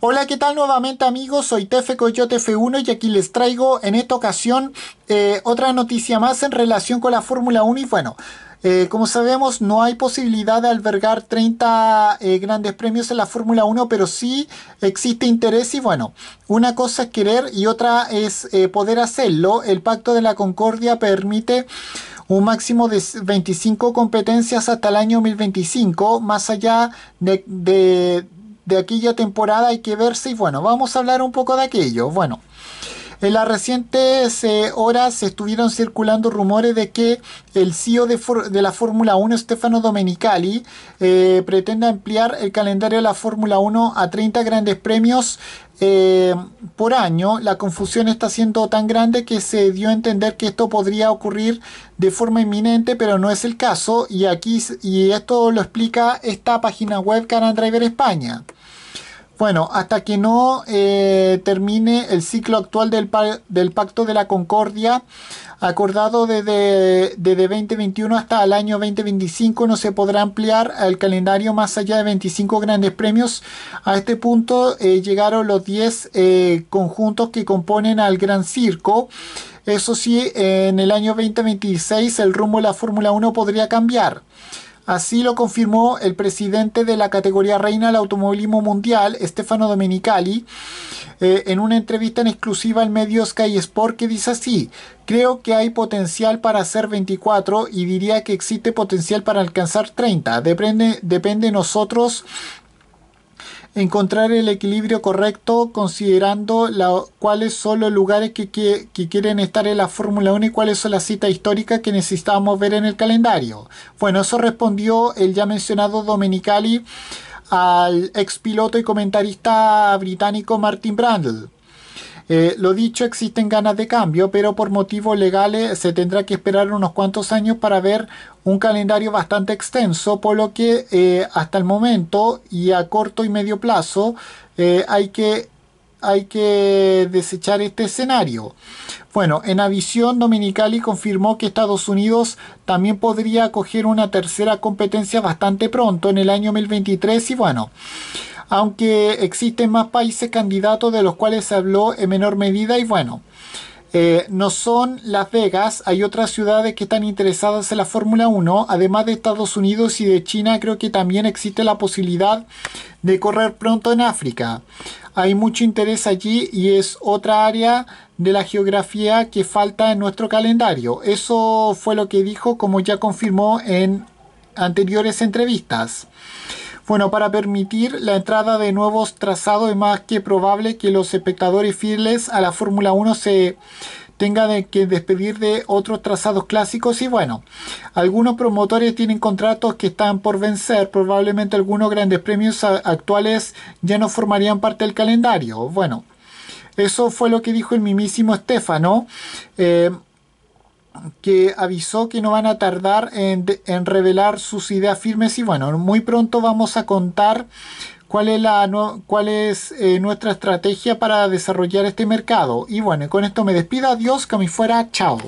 Hola, ¿qué tal nuevamente amigos? Soy Tefe Coyote F1 y aquí les traigo en esta ocasión eh, otra noticia más en relación con la Fórmula 1 y bueno, eh, como sabemos no hay posibilidad de albergar 30 eh, grandes premios en la Fórmula 1, pero sí existe interés y bueno, una cosa es querer y otra es poder hacerlo. El Pacto de la Concordia permite un máximo de 25 competencias hasta el año 2025, más allá de, de aquella temporada hay que verse y bueno, vamos a hablar un poco de aquello. Bueno, en las recientes eh, horas estuvieron circulando rumores de que el CEO de, la Fórmula 1, Stefano Domenicali, eh, pretende ampliar el calendario de la Fórmula 1 a 30 grandes premios eh, por año. La confusión está siendo tan grande que se dio a entender que esto podría ocurrir de forma inminente, pero no es el caso. Y aquí y esto lo explica esta página web Canan Driver España. Bueno, hasta que no eh, termine el ciclo actual del, Pacto de la Concordia, acordado desde, 2021 hasta el año 2025, no se podrá ampliar el calendario más allá de 25 grandes premios. A este punto eh, llegaron los 10 eh, conjuntos que componen al Gran Circo. Eso sí, en el año 2026 el rumbo de la Fórmula 1 podría cambiar. Así lo confirmó el presidente de la categoría reina del automovilismo mundial, Stefano Domenicali, eh, en una entrevista en exclusiva al medio Sky Sport que dice así, creo que hay potencial para hacer 24 y diría que existe potencial para alcanzar 30. Depende, depende de nosotros encontrar el equilibrio correcto considerando cuáles son los lugares que, quieren estar en la Fórmula 1 y cuáles son las citas históricas que necesitamos ver en el calendario. Bueno, eso respondió el ya mencionado Domenicali al ex piloto y comentarista británico Martin Brundle. Eh, lo dicho, existen ganas de cambio, pero por motivos legales se tendrá que esperar unos cuantos años para ver un calendario bastante extenso, por lo que eh, hasta el momento y a corto y medio plazo eh, hay que hay que desechar este escenario. Bueno, en Avisión Dominicali confirmó que Estados Unidos también podría acoger una tercera competencia bastante pronto en el año 2023 y bueno, aunque existen más países candidatos de los cuales se habló en menor medida y bueno, eh, no son Las Vegas, hay otras ciudades que están interesadas en la Fórmula 1, además de Estados Unidos y de China, creo que también existe la posibilidad de correr pronto en África. Hay mucho interés allí y es otra área de la geografía que falta en nuestro calendario. Eso fue lo que dijo, como ya confirmó en anteriores entrevistas. Bueno, para permitir la entrada de nuevos trazados es más que probable que los espectadores fieles a la Fórmula 1 se tengan que despedir de otros trazados clásicos y bueno, algunos promotores tienen contratos que están por vencer, probablemente algunos grandes premios actuales ya no formarían parte del calendario. Bueno, eso fue lo que dijo el mismísimo Stefano. Eh, que avisó que no van a tardar en, revelar sus ideas firmes y bueno, muy pronto vamos a contar cuál es, la, cuál es eh, nuestra estrategia para desarrollar este mercado. Y bueno, con esto me despido, adiós, que me fuera, chao.